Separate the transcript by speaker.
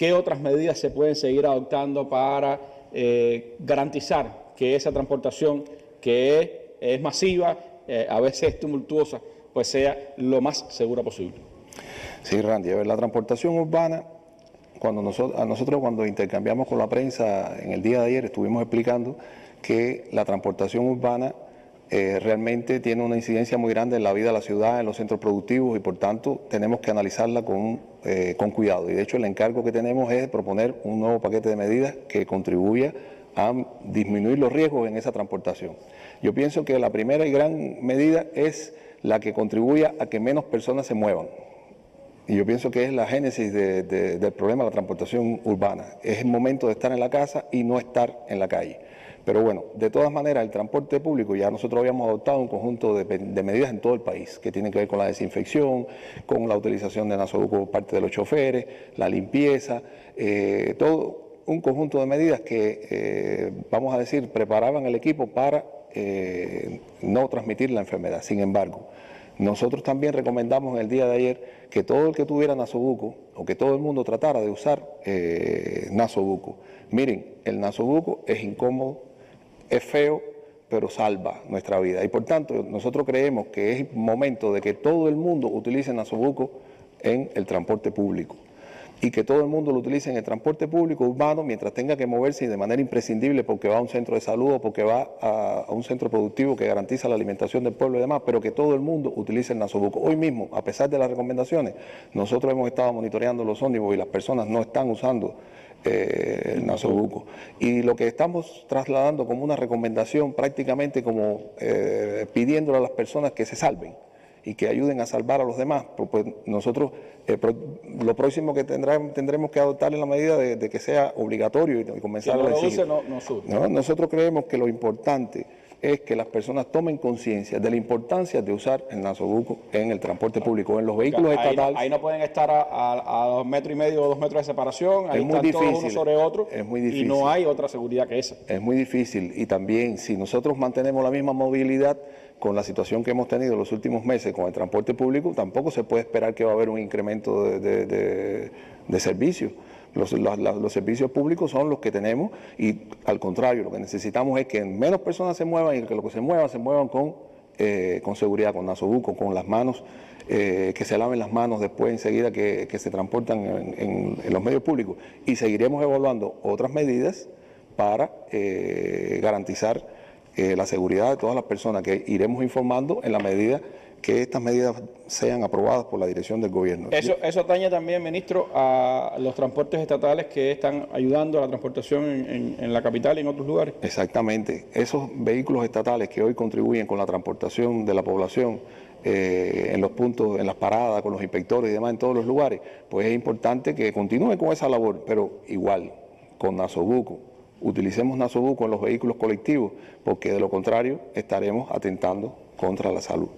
Speaker 1: ¿qué otras medidas se pueden seguir adoptando para eh, garantizar que esa transportación que es, masiva, eh, a veces tumultuosa, pues sea lo más segura posible?
Speaker 2: Sí, Randy, la transportación urbana cuando nosotros, a nosotros cuando intercambiamos con la prensa en el día de ayer estuvimos explicando que la transportación urbana eh, realmente tiene una incidencia muy grande en la vida de la ciudad, en los centros productivos y por tanto tenemos que analizarla con, eh, con cuidado. Y de hecho el encargo que tenemos es proponer un nuevo paquete de medidas que contribuya a disminuir los riesgos en esa transportación. Yo pienso que la primera y gran medida es la que contribuya a que menos personas se muevan. Y yo pienso que es la génesis del problema de la transportación urbana. Es el momento de estar en la casa y no estar en la calle. Pero bueno, de todas maneras, el transporte público, ya nosotros habíamos adoptado un conjunto de, medidas en todo el país, que tienen que ver con la desinfección, con la utilización de nasoduco por parte de los choferes, la limpieza, eh, todo un conjunto de medidas que, eh, vamos a decir, preparaban el equipo para eh, no transmitir la enfermedad. Sin embargo, nosotros también recomendamos en el día de ayer que todo el que tuviera nasobuco o que todo el mundo tratara de usar eh, nasobuco. Miren, el nasobuco es incómodo, es feo, pero salva nuestra vida. Y por tanto, nosotros creemos que es momento de que todo el mundo utilice nasobuco en el transporte público y que todo el mundo lo utilice en el transporte público urbano mientras tenga que moverse de manera imprescindible porque va a un centro de salud o porque va a, un centro productivo que garantiza la alimentación del pueblo y demás, pero que todo el mundo utilice el nasobuco. Hoy mismo, a pesar de las recomendaciones, nosotros hemos estado monitoreando los ómnibus y las personas no están usando eh, el nasobuco. Y lo que estamos trasladando como una recomendación prácticamente como eh, pidiéndole a las personas que se salven y que ayuden a salvar a los demás. Pues, pues nosotros eh, lo próximo que tendremos, tendremos que adoptar es la medida de, que sea obligatorio y, comenzar a decir. No, nosotros creemos que lo importante es que las personas tomen conciencia de la importancia de usar el nasobuco en el transporte público, en los vehículos estatales.
Speaker 1: ahí no pueden estar a, dos metros y medio o dos metros de separación, ahí es muy están difícil, todos uno sobre otro
Speaker 2: es muy difícil.
Speaker 1: y no hay otra seguridad que esa.
Speaker 2: Es muy difícil y también si nosotros mantenemos la misma movilidad, con la situación que hemos tenido en los últimos meses con el transporte público, tampoco se puede esperar que va a haber un incremento de, servicios. Los, servicios públicos son los que tenemos y al contrario, lo que necesitamos es que menos personas se muevan y que lo que se muevan, se muevan con, eh, con seguridad, con nasobuco, con las manos, eh, que se laven las manos después enseguida que, se transportan en, los medios públicos. Y seguiremos evaluando otras medidas para eh, garantizar la seguridad de todas las personas que iremos informando en la medida que estas medidas sean aprobadas por la dirección del gobierno.
Speaker 1: Eso, eso atañe también, ministro, a los transportes estatales que están ayudando a la transportación en, la capital y en otros lugares.
Speaker 2: Exactamente. Esos vehículos estatales que hoy contribuyen con la transportación de la población eh, en los puntos, en las paradas, con los inspectores y demás, en todos los lugares, pues es importante que continúen con esa labor, pero igual, con Nasobuco, utilicemos nasobuco en los vehículos colectivos, porque de lo contrario estaremos atentando contra la salud.